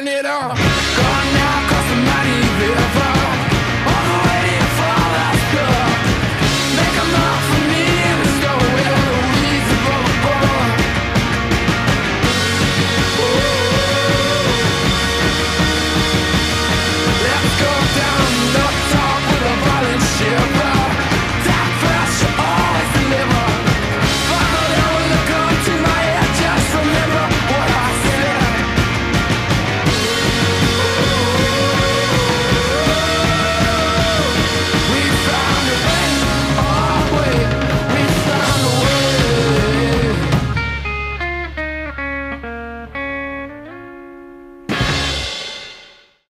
turn it on.